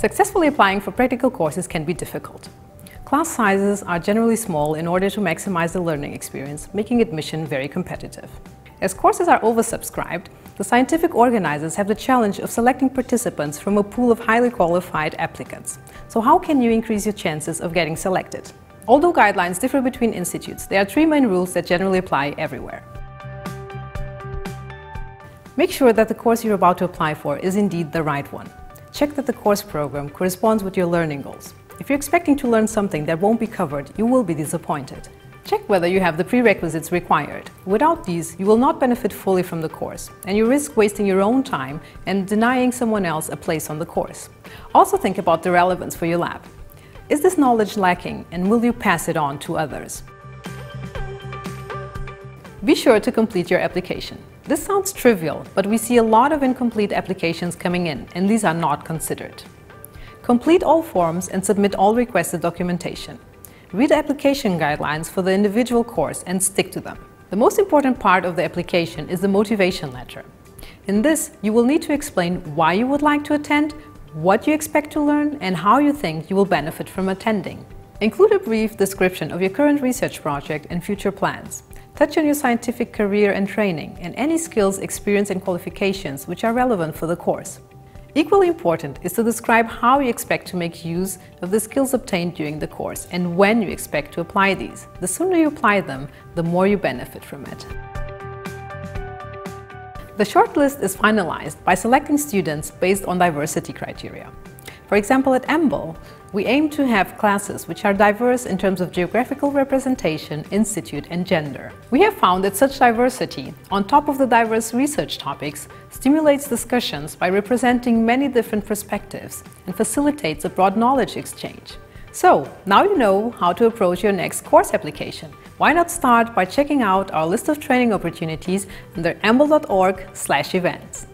Successfully applying for practical courses can be difficult. Class sizes are generally small in order to maximize the learning experience, making admission very competitive. As courses are oversubscribed, the scientific organizers have the challenge of selecting participants from a pool of highly qualified applicants. So how can you increase your chances of getting selected? Although guidelines differ between institutes, there are three main rules that generally apply everywhere. Make sure that the course you're about to apply for is indeed the right one. Check that the course program corresponds with your learning goals. If you're expecting to learn something that won't be covered, you will be disappointed. Check whether you have the prerequisites required. Without these, you will not benefit fully from the course, and you risk wasting your own time and denying someone else a place on the course. Also think about the relevance for your lab. Is this knowledge lacking, and will you pass it on to others? Be sure to complete your application. This sounds trivial, but we see a lot of incomplete applications coming in, and these are not considered. Complete all forms and submit all requested documentation. Read application guidelines for the individual course and stick to them. The most important part of the application is the motivation letter. In this, you will need to explain why you would like to attend, what you expect to learn, and how you think you will benefit from attending. Include a brief description of your current research project and future plans. Touch on your scientific career and training, and any skills, experience and qualifications which are relevant for the course. Equally important is to describe how you expect to make use of the skills obtained during the course and when you expect to apply these. The sooner you apply them, the more you benefit from it. The shortlist is finalized by selecting students based on diversity criteria. For example, at EMBL, we aim to have classes which are diverse in terms of geographical representation, institute and gender. We have found that such diversity, on top of the diverse research topics, stimulates discussions by representing many different perspectives and facilitates a broad knowledge exchange. So, now you know how to approach your next course application. Why not start by checking out our list of training opportunities under embl.org/events.